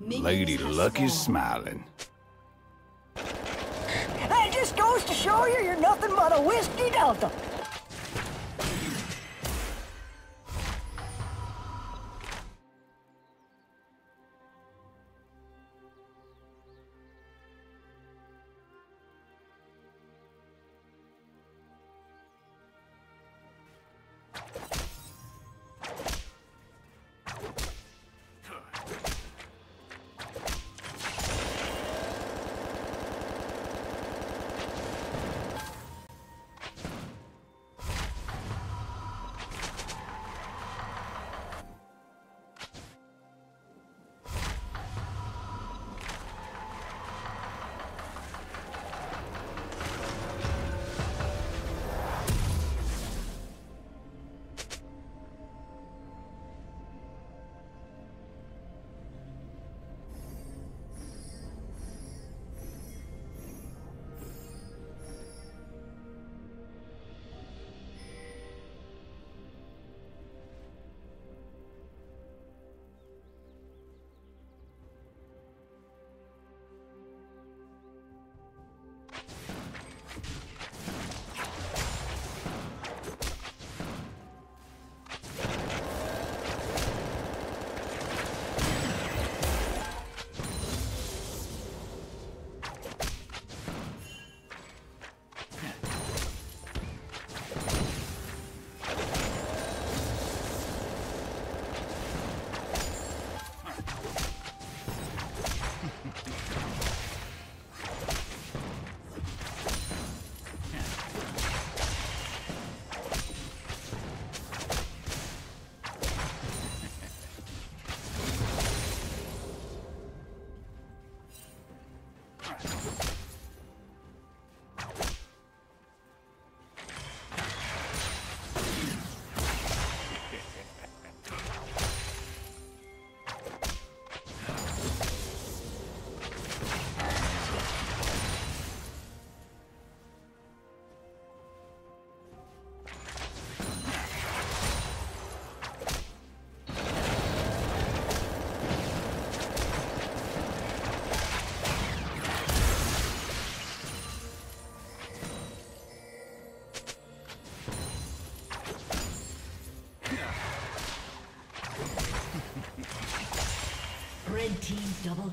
Lady Luck is smiling. That just goes to show you you're nothing but a whiskey delta.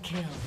Kill.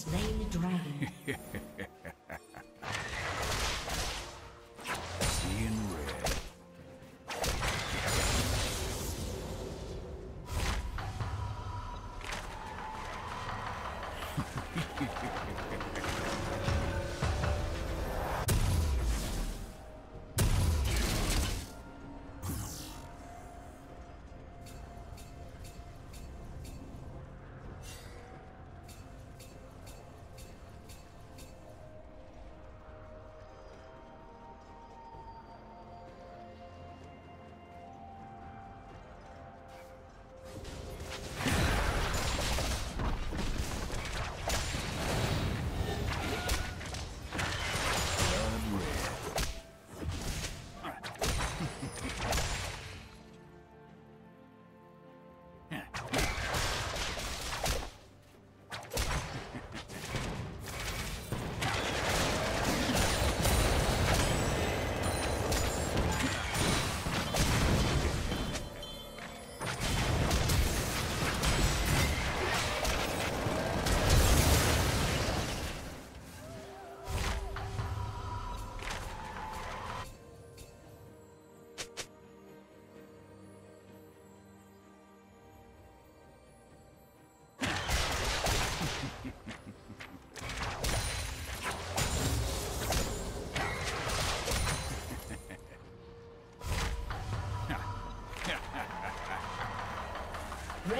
Slain the dragon. Red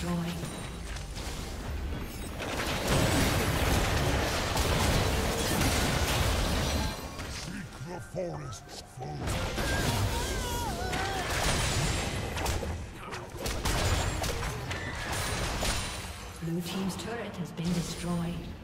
destroyed. forest full. Blue Team's turret has been destroyed.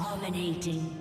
Dominating.